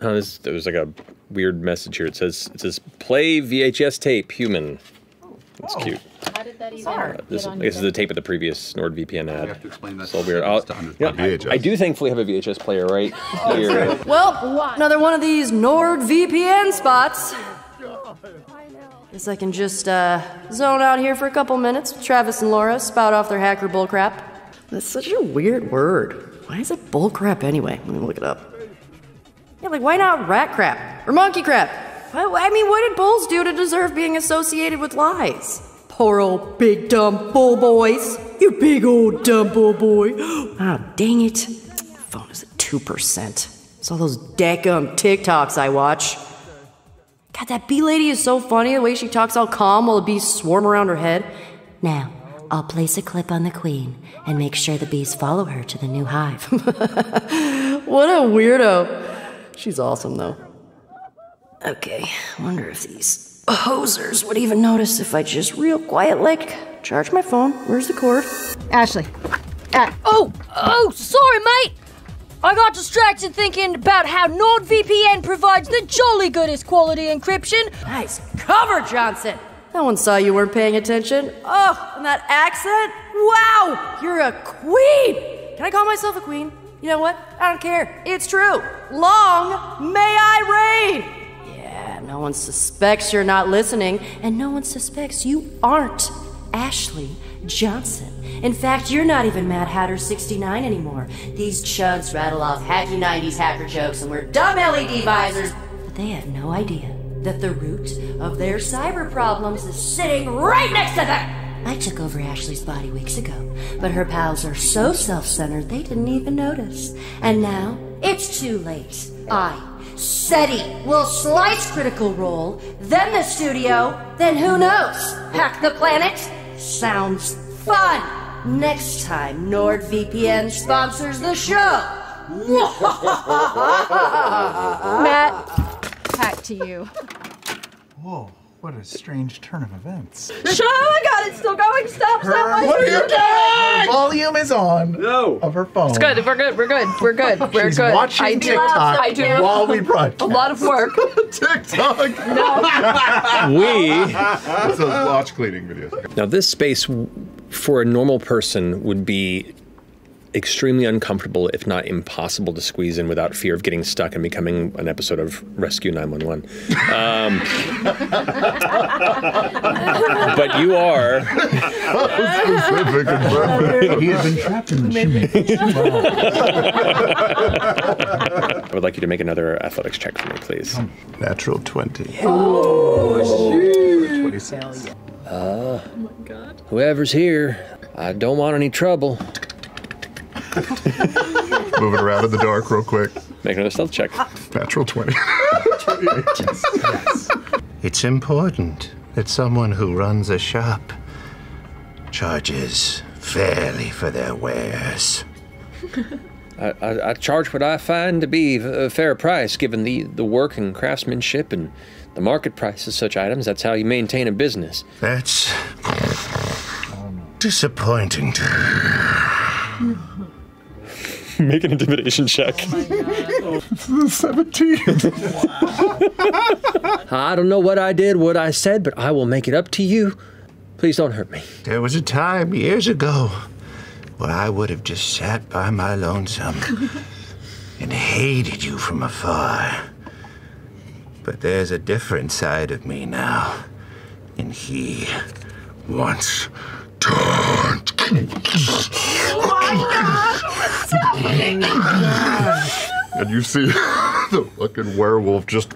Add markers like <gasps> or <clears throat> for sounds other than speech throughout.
Oh, this, there's like a weird message here. It says it says play VHS tape human. That's cute. How did that even Uh, this, get on this is the tape of the previous NordVPN ad. have to explain that So weird. humans I'll- to understand you know, I, VHS. I do thankfully have a VHS player right <laughs> here. Well, another one of these NordVPN spots. I guess I can just uh, zone out here for a couple minutes. Travis and Laura spout off their hacker bullcrap. That's such a weird word. Why is it bullcrap anyway? Let me look it up. Yeah, like why not rat crap or monkey crap? I mean, what did bulls do to deserve being associated with lies? Poor old big dumb bull boys. You big old dumb bull boy. <gasps> Ah, dang it. Phone is at 2%. It's all those deckum TikToks I watch. God, that bee lady is so funny the way she talks all calm while the bees swarm around her head. Now, I'll place a clip on the queen and make sure the bees follow her to the new hive. <laughs> What a weirdo. She's awesome, though. Okay, wonder if these hosers would even notice if I just real quiet like charge my phone. Where's the cord? Ashley. Uh, oh, oh, sorry, mate. I got distracted thinking about how NordVPN provides the jolly goodest quality encryption. Nice cover, Johnson. No one saw you weren't paying attention. Oh, and that accent? Wow, you're a queen. Can I call myself a queen? You know what? I don't care. It's true. Long may I reign. Yeah, no one suspects you're not listening, and no one suspects you aren't Ashley Johnson. In fact, you're not even Mad Hatter 69 anymore. These chuds rattle off hacky 90s hacker jokes, and we're dumb LED visors, but they have no idea that the root of their cyber problems is sitting right next to them. I took over Ashley's body weeks ago, but her pals are so self centered they didn't even notice. And now it's too late. I, SETI, will slice Critical Role, then the studio, then who knows? Hack the planet? Sounds fun! Next time NordVPN sponsors the show. <laughs> Matt, back to you. Whoa, what a strange turn of events. Shut Oh my god, it's still going. Stop, stop. What are you doing? Her volume is on No. of her phone. It's good. We're good. We're good. We're good. We're She's good. watching I do, TikTok I do while we broadcast. a lot of work. <laughs> TikTok. No. we It's those watch cleaning videos. now this space for a normal person would be extremely uncomfortable, if not impossible, to squeeze in without fear of getting stuck and becoming an episode of Rescue 911. Um, but you are. Specific and perfect. he had been trapped in the chimney. I would like you to make another athletics check for me, please. Natural 20. Oh, shoot! Uh, oh my god. Whoever's here, I don't want any trouble. <laughs> Moving around in the dark real quick. Make another stealth check. Natural 20. <laughs> It's important that someone who runs a shop charges fairly for their wares. <laughs> I, I, I charge what I find to be a fair price, given the, the work and craftsmanship and the market price of such items. That's how you maintain a business. That's disappointing to <laughs> Make an intimidation check. 17. <laughs> I don't know what I did, what I said, but I will make it up to you. Please don't hurt me. There was a time years ago where I would have just sat by my lonesome and hated you from afar. But there's a different side of me now, and he wants to. And you see <laughs> the fucking werewolf just.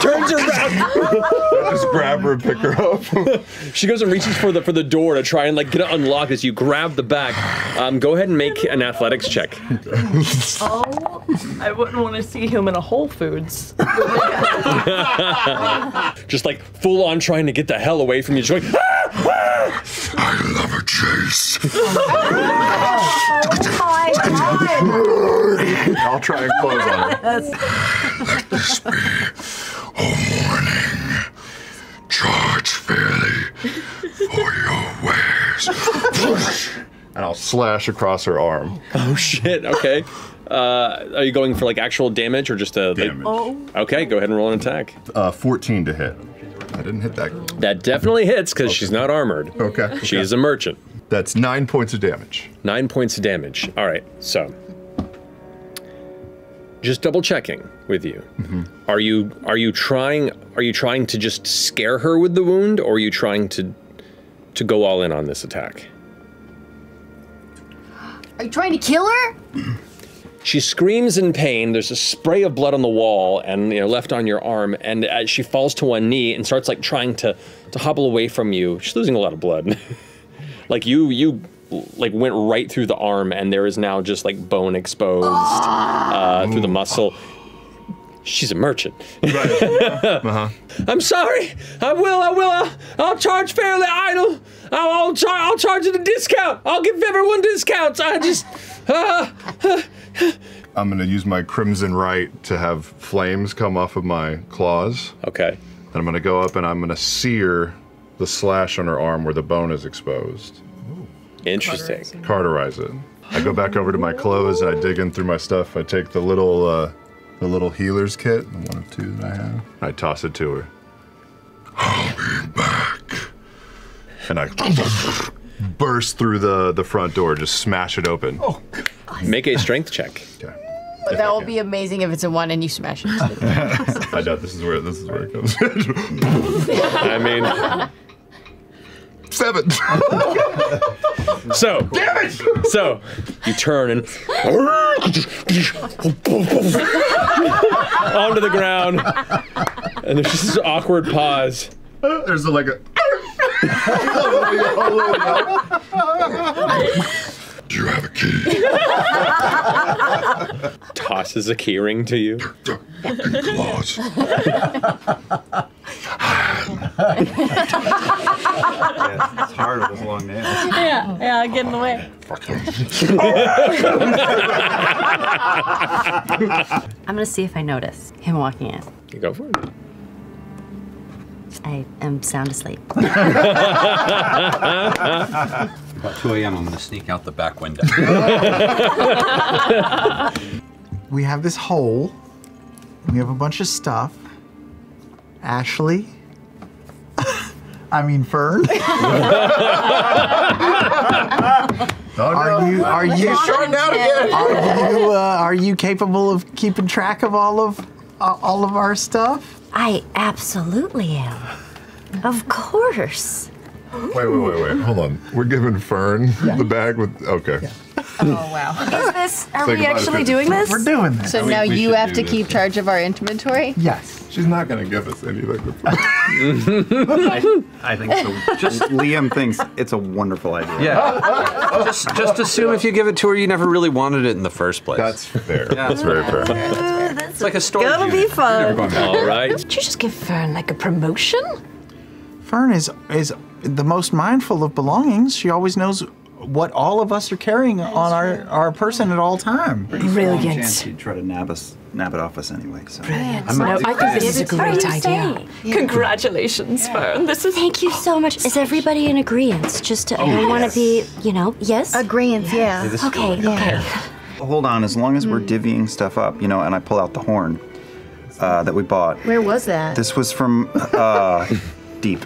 Turns around. <laughs> just grab her and pick her up. <laughs> She goes and reaches for the for the door to try and like get it unlocked as you grab the back. Um, go ahead and make an athletics check. Oh, I wouldn't want to see him in a Whole Foods. Just like full on trying to get the hell away from you. Just going, "Ah!" I love a chase. <laughs> Oh I'll try and close on it. Let this be a warning. Charge fairly for your wares. and I'll slash across her arm. Oh shit! Okay. Uh, are you going for like actual damage or just a? Damage. Like, oh. Okay, go ahead and roll an attack. Uh, 14 to hit. I didn't hit that. That definitely hits because she's not armored. Okay. She is a merchant. That's nine points of damage. Nine points of damage. All right. So, just double checking with you. Mm-hmm. Are you are you trying are you trying to just scare her with the wound, or are you trying to to go all in on this attack? Are you trying to kill her? <clears throat> She screams in pain. There's a spray of blood on the wall and you know, left on your arm. And as she falls to one knee and starts like trying to to hobble away from you, she's losing a lot of blood. <laughs> like you you like went right through the arm, and there is now just like bone exposed uh, through the muscle. She's a merchant. Right. <laughs> Uh-huh. uh-huh. I'm sorry. I will. I will. I'll, I'll charge fairly. Idle. I'll, I'll, I'll charge at a discount. I'll give everyone discounts. I just. Uh, uh, I'm gonna use my Crimson Rite to have flames come off of my claws. Okay. And I'm gonna go up and I'm gonna sear the slash on her arm where the bone is exposed. Interesting. Cauterize it. I go back over to my clothes and I dig in through my stuff. I take the little uh, the little healer's kit, the one of two that I have. I toss it to her. <gasps> I'll be back. And I <laughs> burst through the, the front door, just smash it open. Oh. Make a strength check. Okay. That will be amazing if it's a one and you smash it. <laughs> I doubt this is where this is where it comes. <laughs> I mean, seven. so damn it! So you turn and onto the ground, and there's just this awkward pause. There's a, like a. <laughs> you have a key? Tosses a keyring to you. It's hard with long nails. Yeah, yeah, get in the way. I'm gonna see if I notice him walking in. You go for it. I am sound asleep. <laughs> About 2 a.m., I'm going to sneak out the back window. <laughs> we have this hole. We have a bunch of stuff. Ashley. <laughs> I mean, Fearne. Are you are you out again? Are you uh, are you capable of keeping track of all of uh, all of our stuff? I absolutely am. Of course. Wait, wait, wait, wait. Hold on. We're giving Fearne yeah. the bag with. Okay. Yeah. Oh wow! Is this? Are we actually doing this? We're doing this. So we, now we you have to keep charge of our inventory. Yes. She's not going to give us anything. <laughs> I, I think so. Just Liam thinks it's a wonderful idea. Yeah. just, just assume if you give it to her, you never really wanted it in the first place. That's fair. Yeah. That's very fair. It's like a story. Gonna be fun. All right. Did you just give Fearne like a promotion? Fearne is is the most mindful of belongings. She always knows what all of us are carrying on our, our person at all time. Brilliant. She'd try to nab us, nab it off us anyway. So. Brilliant. I'm no, I think this is a great idea. Yeah. Congratulations, yeah. Fearne. This is. Thank you so much. Is everybody in agreement? Just to, oh, I yes. want to be, you know, yes. Agreement, yes. yeah. yeah okay. Okay. Hold on, as long as mm. we're hmm. divvying stuff up, you know, and I pull out the horn uh, that we bought. Where was that? This was from uh, <laughs> Deep.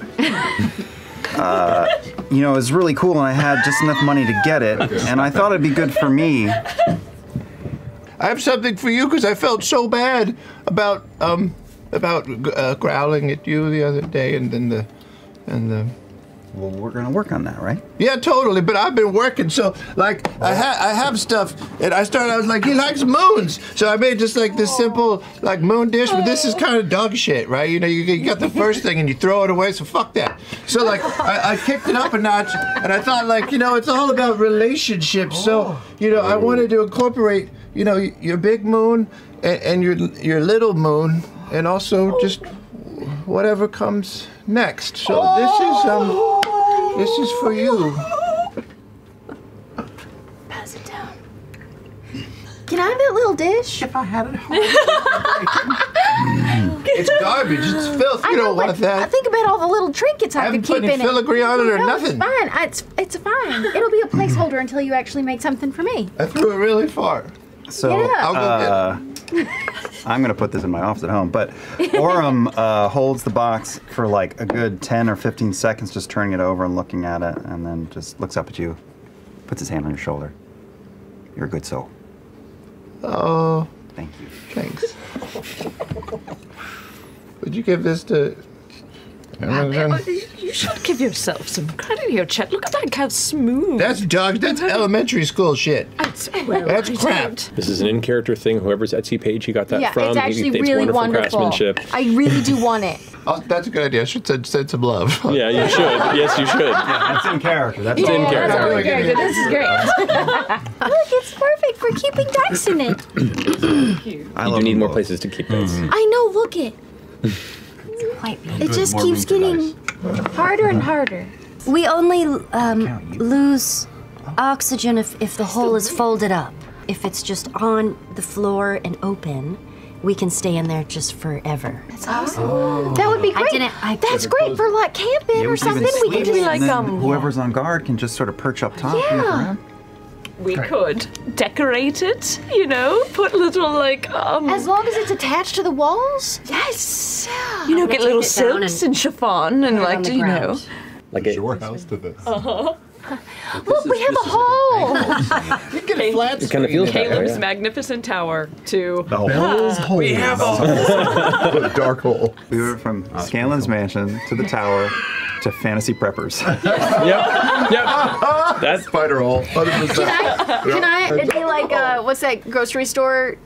Uh, you know, it was really cool, and I had just enough money to get it, and I thought it'd be good for me. I have something for you because I felt so bad about um about uh, growling at you the other day, and then the and the well, we're going to work on that, right? Yeah, totally. But I've been working, so like I, ha I have stuff, and I started. I was like, he likes moons, so I made just like this simple like moon dish. But this is kind of dog shit, right? You know, you, you got the first thing and you throw it away, so fuck that. So like I, I kicked it up a notch, and I thought like you know it's all about relationships. So you know I wanted to incorporate you know your big moon and, and your your little moon, and also just whatever comes next. So this is um. This is for you. Pass it down. Can I have that little dish? If I had it home. <laughs> it's garbage. It's filth. You don't want that. I think about all the little trinkets I, I could keep in it. haven't filigree on it or no, nothing. It's fine. I, it's, it's fine. It'll be a placeholder until you actually make something for me. I threw it really far. So yeah. I'll go uh, get it. Uh, <laughs> I'm gonna put this in my office at home, but Orym <laughs> uh, holds the box for like a good 10 or 15 seconds, just turning it over and looking at it, and then just looks up at you, puts his hand on your shoulder. You're a good soul. Oh, Thank you. thanks. Would you give this to? You should give yourself some credit here, Chet. Look at that, how smooth. That's dog. That's elementary school shit. That's, well, That's I crap. This is an in-character thing. Whoever's Etsy page he got that yeah, from, it's he- actually it's really wonderful, wonderful. craftsmanship. I really do <laughs> want it. Oh, that's a good idea. I should send, send some love. Yeah, you should. Yes, you should. That's in character. That's It's in character. that's really Really good. good. This is great. <laughs> Look, it's perfect for keeping dice in it. I You love do need more places to keep this. I know. Look it. <laughs> Quite It just keeps room for getting harder and harder. We only um, lose oxygen if, if the hole is folded up. If it's just on the floor and open, we can stay in there just forever. That's awesome. That would be I great. didn't- I- That's great for like camping Yeah, or we can even something. We can sleep, just and then um, whoever's on guard can just sort of perch up top. and look Yeah. Around. We could decorate it, you know, put little like um as long as it's attached to the walls. Yes. you know, I'm get little take it down silks and and chiffon and like on the you know. Like it, Your house to this. Look, we have a hole. <laughs> You get a flat it kind of feels that way, Caleb's yeah. magnificent tower to Bell's hole. We have a hole. <laughs> dark hole. We went from Scanlan's mansion to the tower to fantasy preppers. <laughs> Yep. Yep. That's Spider hole. Can I? Can I? It'd be like uh, what's that grocery store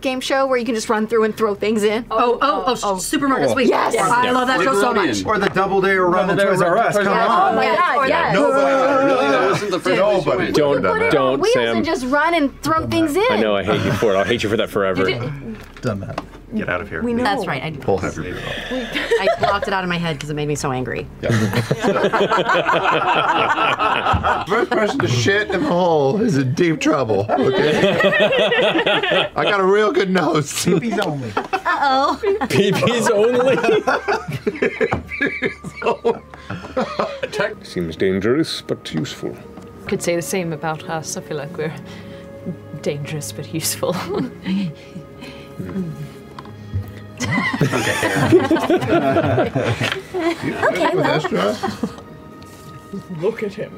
game show where you can just run through and throw things in? Oh, oh, oh, oh, oh Supermarket Sweep. Yes. I love that show so much. or the double day run to Toys R Us. Come on. Oh my god! Yes. Nobody. That wasn't the first place you Nobody. don't Done Put that. it don't wheels Sam. and just run and throw things in. I know I hate you for it. I'll hate you for that forever. Done that. Get out of here. we know. That's right. I, Pull heavy. I blocked it out of my head because it made me so angry. <laughs> First person to shit in the hole is in deep trouble. Okay. <laughs> I got a real good nose. Peepees only. Uh-oh. PP's only. Attack Seems dangerous, but useful. Could say the same about us. I feel like we're dangerous but useful. <laughs> Okay. With Well, Estra? Look at him.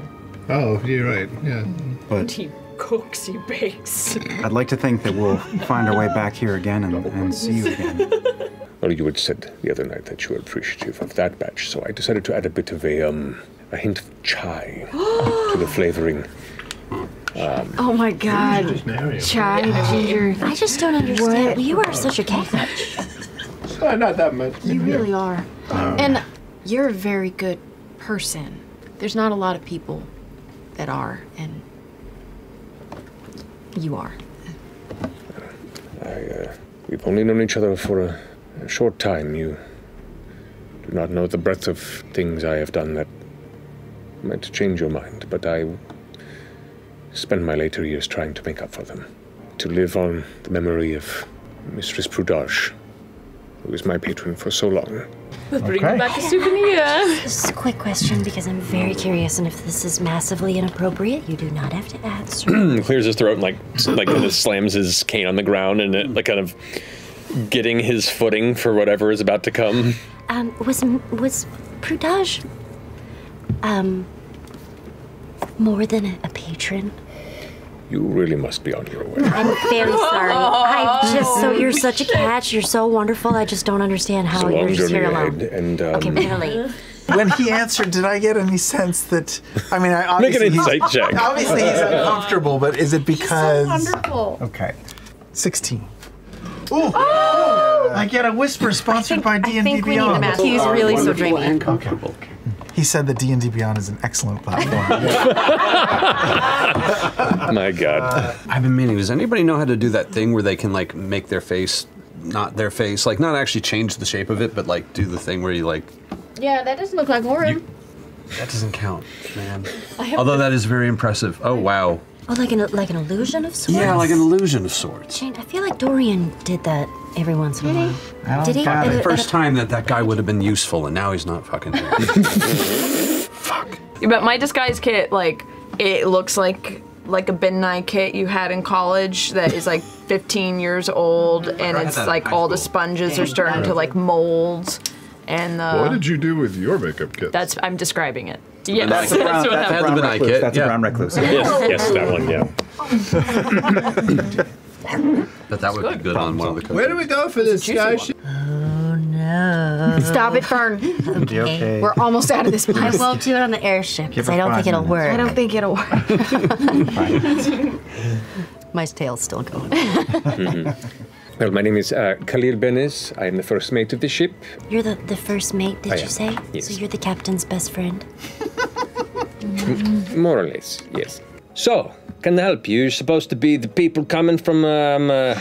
Oh, you're right. Yeah. But He cooks, he bakes. I'd like to think that we'll find our way back here again and, and see you again. <laughs> Well, you had said the other night that you were appreciative of that batch, so I decided to add a bit of a um a hint of chai <gasps> to the flavoring. oh my god. Chai, ginger. I just don't understand. You are such a catch. Uh, not that much. You really are. And you're a very good person. There's not a lot of people that are, and you are. I, uh, we've only known each other for a, a short time. You do not know the breadth of things I have done that might change your mind, but I spend my later years trying to make up for them. To live on the memory of Mistress Prudage, who was my patron for so long. Bring Okay. back a souvenir. Just a quick question because I'm very curious, and if this is massively inappropriate, you do not have to answer. <clears throat> clears his throat and like like kind of slams his cane on the ground and it, like kind of getting his footing for whatever is about to come. um, was was Prudage um more than a, a patron? You really must be on your way. I'm very sorry. I just so you're such a catch. You're so wonderful. I just don't understand how It's you're long just journey here ahead, alone. and um, Okay, really. When he answered, did I get any sense that? I mean, I make an obviously he's- insight check. Obviously, he's uncomfortable, but is it because? Wonderful. Okay, sixteen. Ooh, I get a whisper sponsored by D I and D think we need the Beyond. math. He's really so dreamy. He said that D and D Beyond is an excellent platform. <laughs> My God, uh, I've been meaning. Does anybody know how to do that thing where they can like make their face not their face, like not actually change the shape of it, but like do the thing where you like Yeah, that doesn't look like Orym. that doesn't count, man. Although that is very impressive. Oh wow, Oh, like an like an illusion of sorts. Yeah, like an illusion of sorts. Jane, I feel like Dorian did that every once in a while. I don't Did he? got At First time that that guy would have been useful, and now he's not fucking. Yeah, <laughs> but my disguise kit, like, it looks like like a Ben Nye kit you had in college that is like <laughs> 15 years old, and it's like all the sponges are starting to like mold, and the. what uh, did you do with your makeup kit? That's I'm describing it. Yes, That's that's, a brown, what that's a happened. brown recluse. That's a brown recluse. Yes, yes, that one, yeah. <laughs> But that would be good on one of the. Where do we go for this, guys? Oh no. Stop it, Fearne. Okay. okay. We're almost out of this <laughs> I place. won't do it on the airship because I don't think it'll minutes. work. I don't think it'll work. <laughs> My tail's still going. Well, my name is uh, Khalil Benes. I am the first mate of the ship. You're the, the first mate, did I you am, say? yes. So you're the captain's best friend? <laughs> More or less, yes. So, can I help you? You're supposed to be the people coming from um, uh,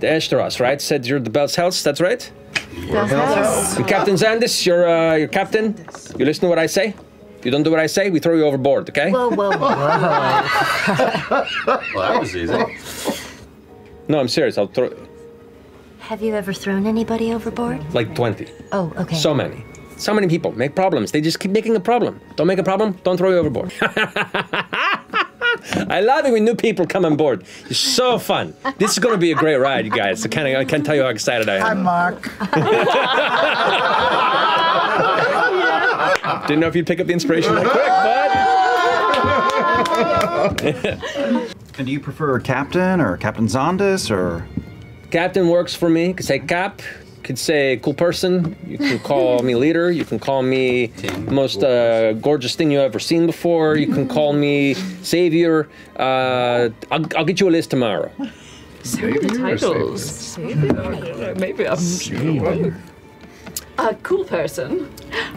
the Esteros, right? Said you're the Bell's House, that's right? And Captain Zandis, you're, uh, you're captain. You listen to what I say? If you don't do what I say, we throw you overboard, okay? Whoa, whoa, whoa. Well, that was easy. No, I'm serious. I'll throw Have you ever thrown anybody overboard? like 20. Oh, okay. So many. So many people make problems. They just keep making a problem. Don't make a problem, don't throw you overboard. <laughs> I love it when new people come on board. It's so fun. This is going to be a great ride, you guys. I can't, I can't tell you how excited I am. Hi, am. Mark. <laughs> Didn't know if you'd pick up the inspiration that quick, bud. <laughs> And do you prefer Captain or Captain Zondas or? Captain works for me. You could say Cap. You could say cool person. You can call me leader. You can call me the most uh, gorgeous thing you ever seen before. You can call me savior. Uh, I'll, I'll get you a list tomorrow. Titles. Maybe I'm a cool person.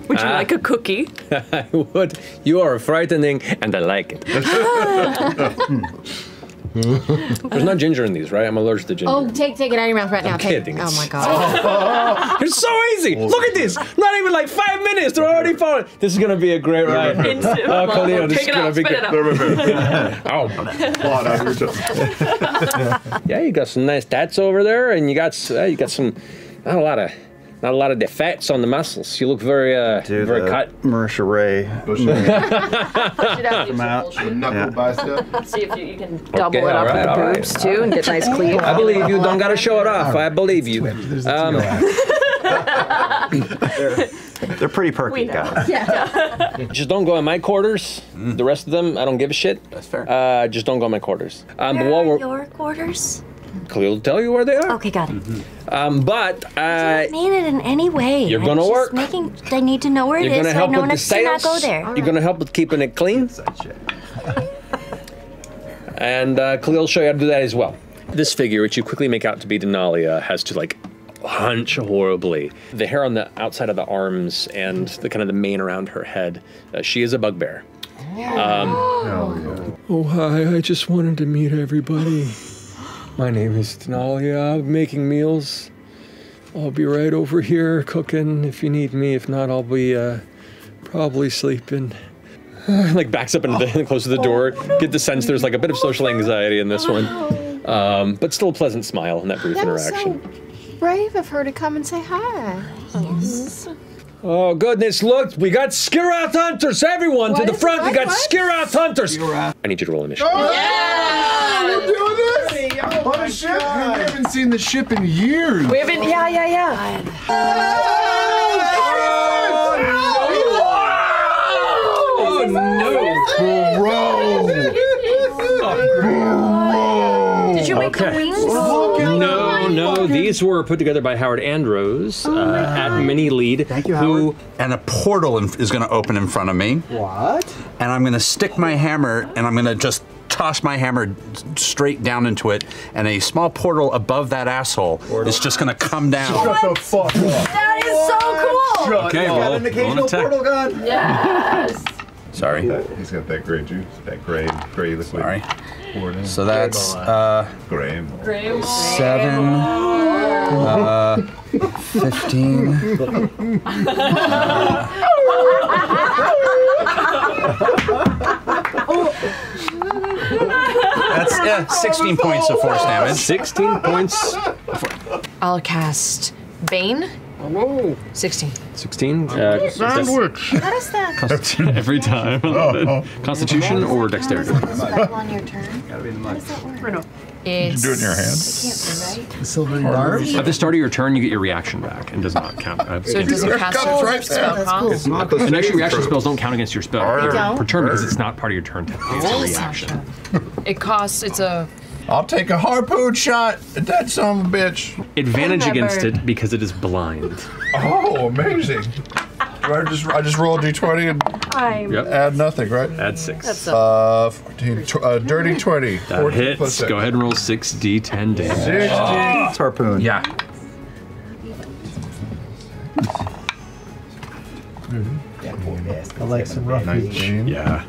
Would you Ah. like a cookie? <laughs> I would. You are frightening, and I like it. <laughs> <laughs> <laughs> There's no ginger in these, right? I'm allergic to ginger. Oh, take take it out of your mouth right now. I'm Take it. kidding. Oh my It's- god. <laughs> It's so easy. Look at this. Not even like five minutes. They're already falling. This is gonna be a great ride. Instant. <laughs> Oh, Khalil, this Pick is gonna up, be good. Oh, Clawed out of your tongue. yeah, you got some nice tats over there, and you got uh, you got some not a lot of not a lot of the fats on the muscles. You look very uh Do very the cut. Marisha Ray. Come out. The knuckle Yeah. bicep. See if you, you can double Okay, it up all right, with all the right. boobs too and get nice clean. I believe you. Don't gotta show it off. I believe you. Um, They're pretty perky guys. <laughs> Yeah. just don't go in my quarters. The rest of them, I don't give a shit. That's fair. Uh, just don't go in my quarters. Um, but Where while are we're, your quarters? Khalil will tell you where they are. Okay, got it. Um, but uh, I mean it in any way. You're I'm gonna just work. Making, I need to know where it you're is gonna so I help know with the next to not sales. go there. You're gonna help with keeping it clean. <laughs> And uh, Khalil will show you how to do that as well. This figure, which you quickly make out to be Denalia, has to like hunch horribly. The hair on the outside of the arms and the kind of the mane around her head. Uh, she is a bugbear. Um, oh hi! I just wanted to meet everybody. <laughs> My name is Denalia. I'm making meals. I'll be right over here cooking if you need me. If not, I'll be uh, probably sleeping. <sighs> like backs up and the <laughs> close to the door. Get the sense there's like a bit of social anxiety in this one, um, but still a pleasant smile in that brief That was interaction. so brave of her to come and say hi. Yes. Oh goodness! Look, we got Skiroth hunters. Everyone to the is it? front. We got What? Skiroth hunters. I need you to roll initiative. Yeah! We're doing this? On a ship? We haven't seen the ship in years. We haven't. Yeah, yeah, yeah. Oh no! Bro! Did you make the Okay. wings? No, no. These were put together by Howard Andrews uh, at Mini Lead. Thank you, Who and a portal in, is going to open in front of me, What? and I'm going to stick my hammer, and I'm going to just toss my hammer straight down into it, and a small portal above that asshole is just going to come down. Shut the fuck up. That is so cool. Shut Okay, up. well, An occasional portal gun. Yes. <laughs> Sorry, He's got that gray juice, that gray, gray liquid. sorry. So that's uh, gray. seven, uh, fifteen. <laughs> <laughs> That's yeah, 16 points of force damage. 16 points. I'll cast Bane. Whoa. 16. 16. Uh, Sandwich. How that <laughs> Consti- Every time. I love it. Constitution or dexterity? spell on your turn? Gotta be in the How does that work? It's. do it in your hand. It can't be, right? Silver barbs. At the start of your turn, you get your reaction back and does not count. So it doesn't cast Comes right spell there. cost? It's not the and actually, saving reaction spells don't count against your spell They per turn because it's not part of your turn. Technically, it's a reaction. It costs. It's a. I'll take a harpoon shot at that son of a bitch. Advantage against it because it is blind. Oh, amazing. Do I just I just roll a d20 and I'm. Yep. add nothing, right? Add six. Uh, 14, tw- uh, dirty 20. That 14 plus hits. six. Go ahead and roll six d10 damage. 16. It's harpoon. Yeah. I like some rough 19. Yeah.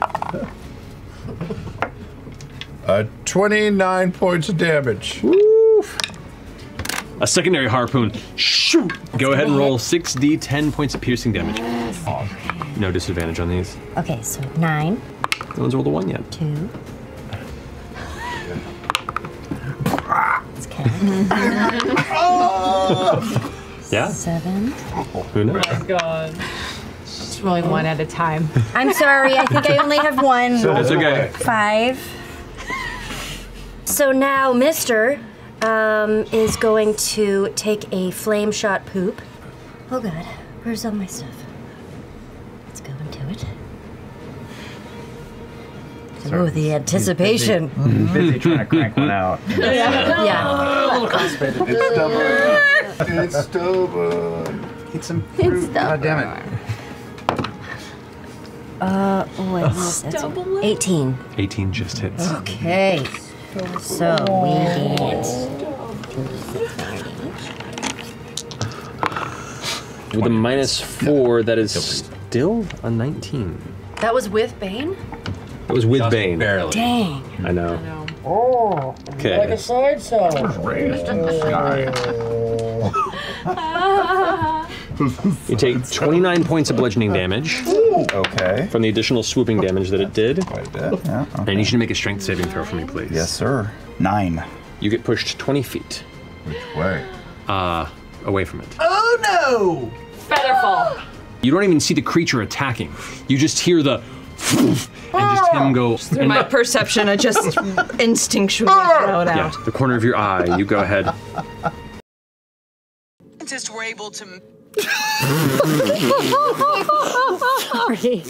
Uh, 29 points of damage. A secondary harpoon. Shoot. Go ahead and roll six d10 points of piercing damage. No disadvantage on these. Okay, so nine, No one's rolled a one yet. two. Let's count. <laughs> Yeah. Seven. Who knows? God. Just rolling one at a time. I'm sorry, I think I only have one. So That's okay. Five. So now Mister um, is going to take a flame shot poop. Oh god, where's all my stuff? Let's go into it. Oh, the anticipation. <laughs> Busy trying to crank one out. <laughs> Yeah. <laughs> It's stubborn. it's stubborn. Eat some fruit. God damn it. Uh, oh, wait, no, that's 18. 18 just hits. Okay. So we With a minus four, that is still a 19. That was with Bane? That was with Bane. Barely. Dang. I know. Oh, Okay. Like a side cell. Raised in the. <laughs> You take 29 points of bludgeoning damage Okay. from the additional swooping damage that it did. Like that. Yeah. And you to make a strength saving throw for me, please. Yes, sir. Nine. You get pushed 20 feet Which way? uh, away from it. Oh no! Featherfall. You don't even see the creature attacking. You just hear the and just him go. Through my perception, I just <laughs> instinctually throw it yeah, the corner of your eye. You go ahead. Scientists were able to. Sorry.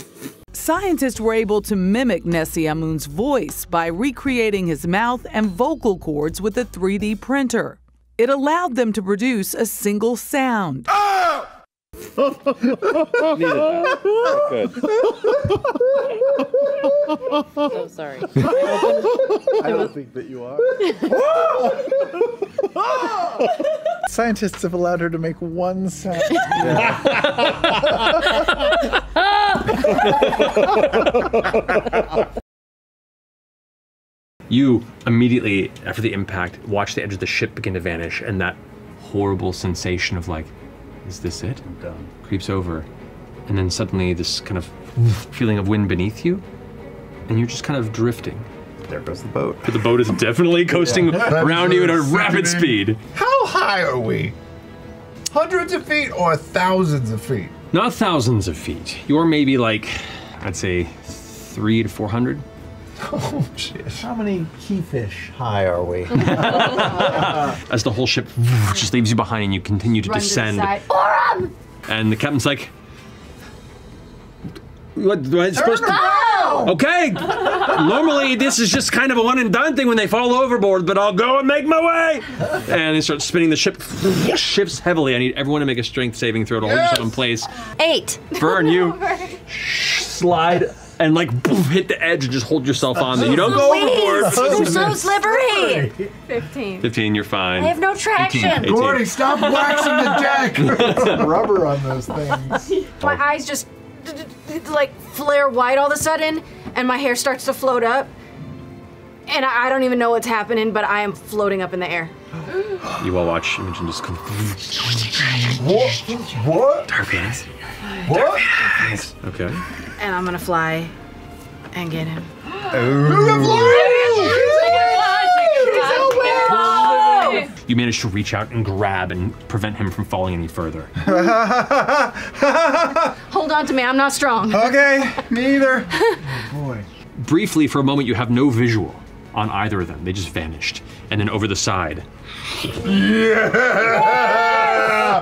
Scientists were able to mimic Nesyamun's voice by recreating his mouth and vocal cords with a 3D printer. It allowed them to produce a single sound. Ah! <laughs> Good. So sorry. <laughs> I don't think that you are. <laughs> Scientists have allowed her to make one sound. You immediately, after the impact, watch the edge of the ship begin to vanish, and that horrible sensation of like, is this it? I'm done. Creeps over. And then suddenly, this kind of feeling of wind beneath you, and you're just kind of drifting. There goes the boat. But the boat is definitely coasting around you at a rapid speed. How high are we? Hundreds of feet or thousands of feet? Not thousands of feet. You're maybe like, I'd say, three to four hundred. <laughs> Oh shit! How many keyfish high are we? <laughs> As the whole ship <laughs> just leaves you behind and you continue to Run to the descend. side. Orym! And the captain's like, what, what is supposed to Okay. Normally this is just kind of a one and done thing when they fall overboard, but I'll go and make my way. And they start spinning the ship shifts heavily. I need everyone to make a strength saving throw to hold yourself in place. Eight. Vern, you slide and like boom, hit the edge and just hold yourself on there. You don't go overboard. I'm so slippery. 15. 15, you're fine. I have no traction. 18. Gordy, stop waxing the deck! <laughs> Rubber on those things. My eyes just d- d- d- like flare white all of a sudden, and my hair starts to float up. And I I don't even know what's happening, but I am floating up in the air. <gasps> You all watch Imogen just come. What? What? Darkness. What? Okay. And I'm gonna fly and get him. <gasps> you manage to reach out and grab and prevent him from falling any further. <laughs> Hold on to me, I'm not strong. Okay, me either. Oh, <laughs> Boy, briefly, for a moment, you have no visual on either of them. They just vanished. And then over the side, Yeah!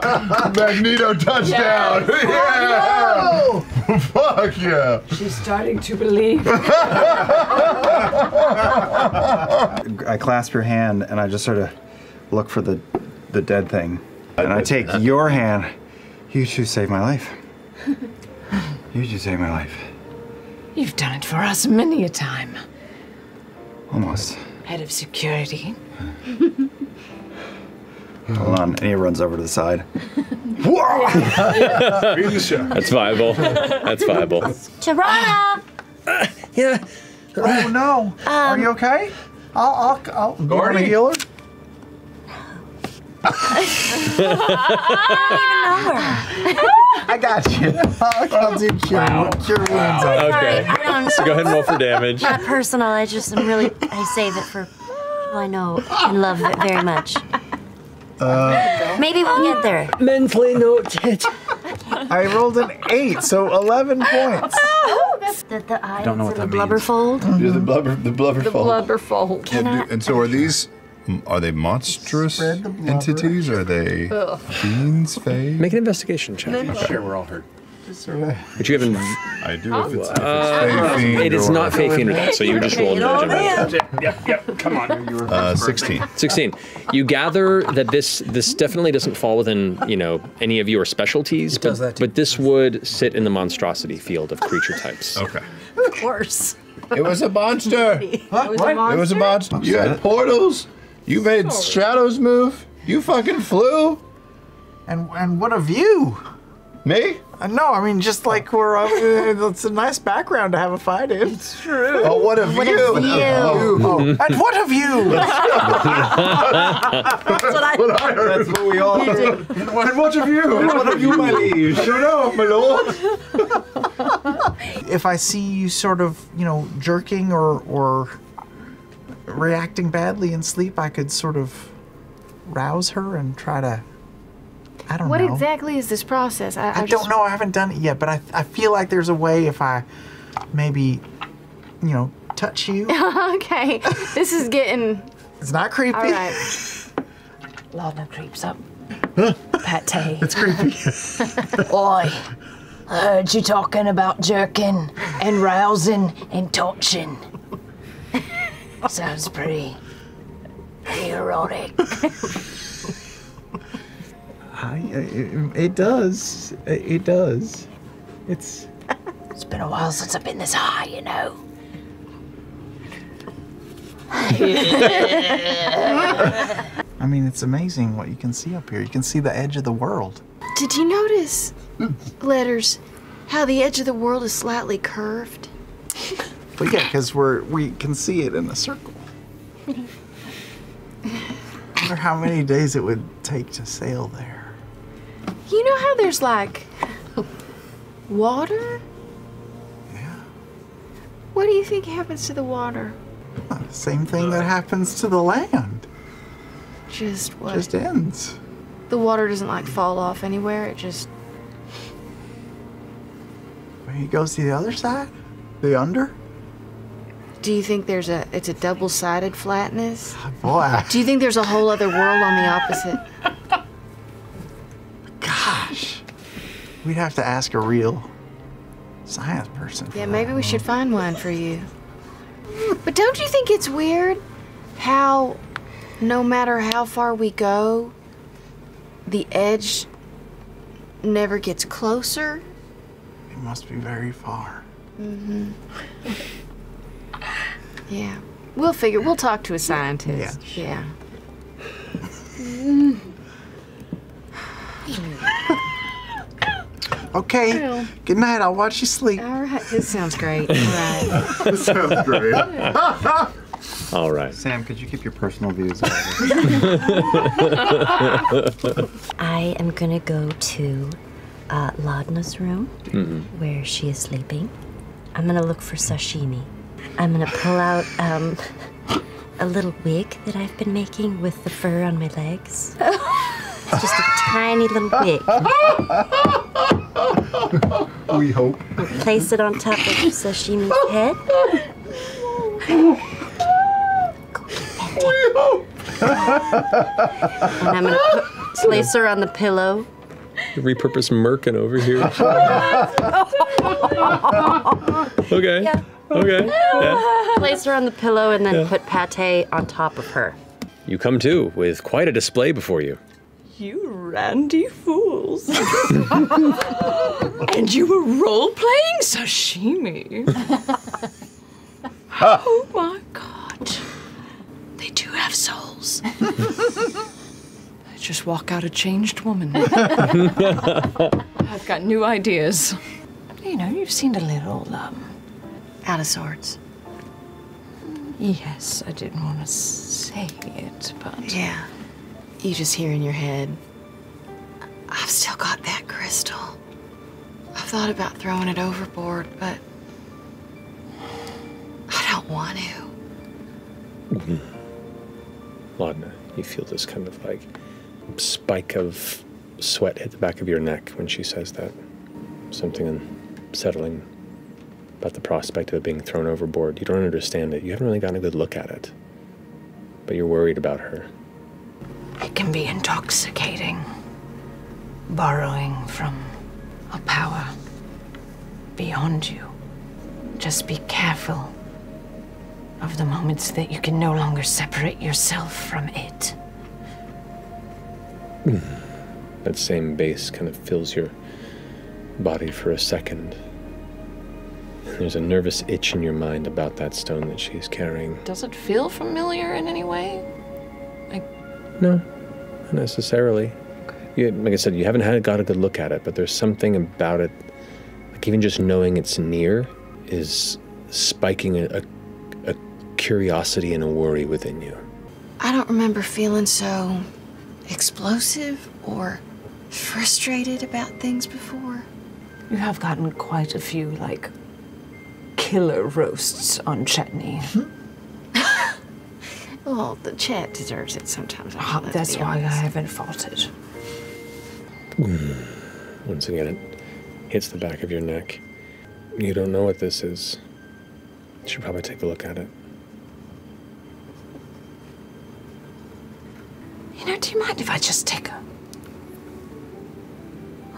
<laughs> Magneto touchdown! Yeah! <laughs> Fuck yeah! She's starting to believe. <laughs> I clasp your hand and I just sort of look for the the dead thing, and I take your hand. You two saved my life. <laughs> You two saved my life. You've done it for us many a time. Almost. Head of security. Hold on. And he runs over to the side. <laughs> That's viable. That's viable. Tirana! yeah. Oh no. Are you um, okay? I'll, I'll, I'll. You want a healer? I got you. <laughs> I'll, I'll do cure, cure wounds. on you. Okay. I don't- So go ahead and roll for damage. Not personal. I just am really. I save it for people I know and love it very much. Uh, Maybe we'll get there. Mentally noted. I rolled an eight, so eleven points. The, the eyes Don't know what and the that blubber means. fold. Yeah, the blubber, the blubber The fold. blubber fold. Yeah, do- and so are these? Are they monstrous entities? Are they Ugh. fiends? Fae? Make an investigation check. Okay. Sure, we're all hurt. But you haven't. I do if it's, if it's Uh, it is or- not Fey Fiend at all, so you just rolled damage. Yep, yep, come on. Uh, 16. 16. You gather that this this definitely doesn't fall within, you know, any of your specialties, but, but this would sit in the monstrosity field of creature types. Okay. Of course. It was a monster. <laughs> What? It was a monster. You had portals. You made shadows move. You fucking flew. And and what of you? Me? Uh, no, I mean just like we're. Uh, it's a nice background to have a fight in. It's true. Oh, what of What you? of you? Oh, and what of you? <laughs> That's what I- what I heard. That's what we all heard. <laughs> did. And what of you? And what of you, my liege? Shut up, my lord. if I see you sort of, you know, jerking or or reacting badly in sleep, I could sort of rouse her and try to. I don't What know. exactly is this process? I, I, just- don't know. I haven't done it yet, but I I feel like there's a way if I maybe, you know, touch you. <laughs> okay, this is getting. It's not creepy. All right. <laughs> Laudna creeps up. Pate. It's creepy. <laughs> Oi. I heard you talking about jerking and rousing and touching. Sounds pretty, pretty erotic. I, it, it does. It, it does. It's. It's been a while since I've been this high, you know. <laughs> I mean, it's amazing what you can see up here. You can see the edge of the world. Did you notice, letters, how the edge of the world is slightly curved? <laughs> But yeah, because we're we can see it in a circle. <laughs> I wonder how many days it would take to sail there. You know how there's like water? Yeah. What do you think happens to the water? Same thing that happens to the land. Just what? Just ends. the water doesn't like fall off anywhere. It just When he goes to the other side, the under. Do you think there's a it's a double-sided flatness? Boy, Do you think there's a whole other world on the opposite? <laughs> we'd have to ask a real science person. Yeah, maybe we should find one for you. But don't you think it's weird how no matter how far we go, the edge never gets closer? It must be very far. Mm-hmm. Yeah. We'll figure we'll talk to a scientist. Yeah. <laughs> <sighs> Okay. Good night. I'll watch you sleep. All right. This sounds great. <laughs> All right. This sounds great. <laughs> All right. Sam, could you keep your personal views? <laughs> I am gonna go to uh, Laudna's room Mhm. where she is sleeping. I'm gonna look for sashimi. I'm gonna pull out um, a little wig that I've been making with the fur on my legs. It's just a tiny little wig. We hope. I'll place it on top of Sashimi's head. We hope. and I'm gonna put, place her on the pillow. Repurpose Merkin over here. <laughs> okay. Yeah. Okay. Yeah. Place her on the pillow and then Yeah. put pate on top of her. You come to with quite a display before you. You randy fools. <laughs> and you were role playing sashimi. oh my god. They do have souls. I just walk out a changed woman. I've got new ideas. You know, you've seemed a little, um. Out of sorts. Yes, I didn't want to say it, but. Yeah. You just hear in your head, I've still got that crystal. I've thought about throwing it overboard, but I don't want to. <laughs> Laudna, you feel this kind of like spike of sweat hit the back of your neck when she says that. Something unsettling about the prospect of it being thrown overboard. You don't understand it. You haven't really gotten a good look at it. But you're worried about her. It can be intoxicating. Borrowing from a power beyond you. Just be careful of the moments that you can no longer separate yourself from it. Hmm. That same bass kind of fills your body for a second. And there's a nervous itch in your mind about that stone that she's carrying. Does it feel familiar in any way? No, not necessarily. You, like I said, you haven't had got a good look at it, but there's something about it, like even just knowing it's near, is spiking a, a, a curiosity and a worry within you. I don't remember feeling so explosive or frustrated about things before. You have gotten quite a few, like, killer roasts on Chetney. Mm-hmm. Well, the chat deserves it sometimes. Ah, That's why I haven't faulted. it. Once again, it hits the back of your neck. You don't know what this is. You should probably take a look at it. You know, do you mind if I just take a,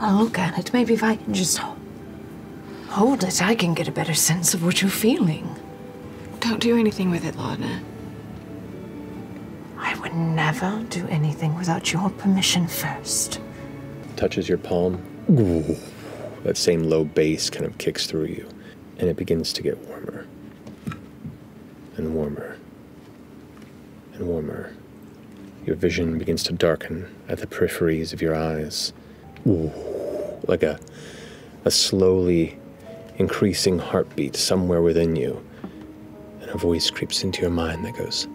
a look at it? Maybe if I can just hold it, I can get a better sense of what you're feeling. Don't do anything with it, Laudna. Would never do anything without your permission first. touches your palm, that same low bass kind of kicks through you, and it begins to get warmer and warmer and warmer. Your vision begins to darken at the peripheries of your eyes, like a, a slowly increasing heartbeat somewhere within you. And a voice creeps into your mind that goes,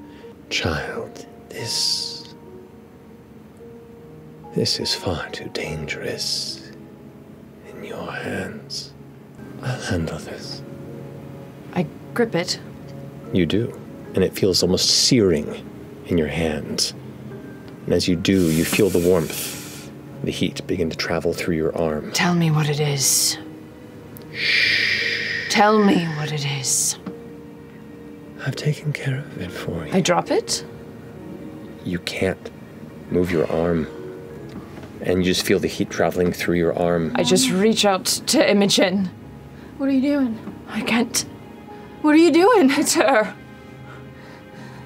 Child, this this is far too dangerous in your hands. I'll handle this. I grip it. You do, and it feels almost searing in your hands. And as you do, you feel the warmth, the heat begin to travel through your arm. Tell me what it is. Shh. Tell me what it is. I've taken care of it for you. I drop it? You can't move your arm. And you just feel the heat traveling through your arm. I just reach out to Imogen. What are you doing? I can't. What are you doing? It's her.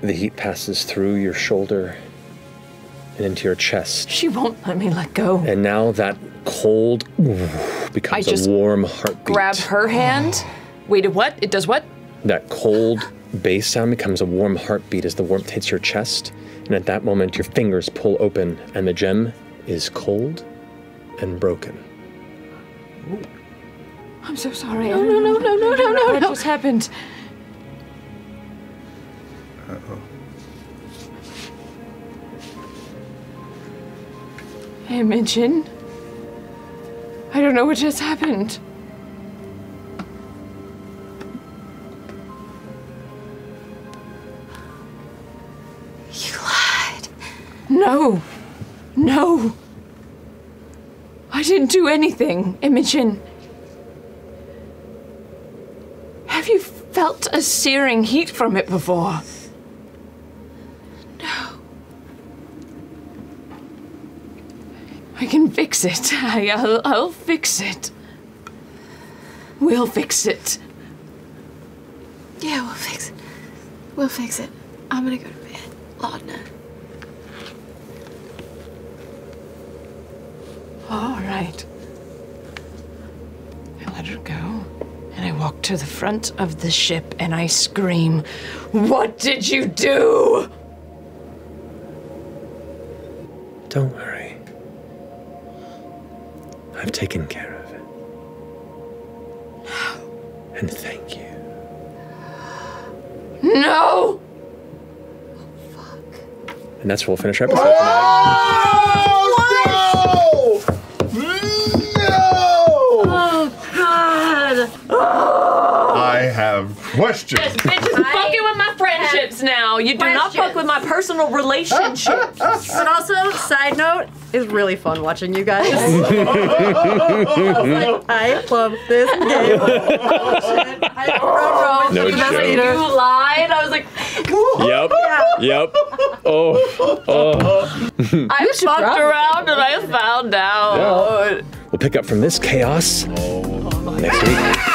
The heat passes through your shoulder and into your chest. She won't let me let go. And now that cold becomes I just a warm heartbeat. Grab her hand. Wait, what? It does what? That cold bass sound becomes a warm heartbeat as the warmth hits your chest. And at that moment, your fingers pull open, and the gem is cold and broken. I'm so sorry. No, no, no, no, no, no, no, What just happened? Uh-oh. Imogen? I don't know what just happened. Anything, Imogen. Have you felt a searing heat from it before? No. I can fix it. I, I'll, I'll fix it. We'll fix it. Yeah, we'll fix it. We'll fix it. I'm gonna go to bed. Laudna. All right. I let her go, and I walk to the front of the ship and I scream, What did you do? Don't worry. I've taken care of it. And thank you. No! Oh, fuck. And that's where we'll finish our episode tonight. Ah! Oh, God. I have questions. Bitches fucking with my friendships now. You do not fuck with my personal relationships. <laughs> But also, side note, it's really fun watching you guys. <laughs> I like, I love this game. <laughs> No joke. You lied. I was like, Yep. Yep. Oh. Oh. I fucked around and I found out. We'll pick up from this chaos oh next week.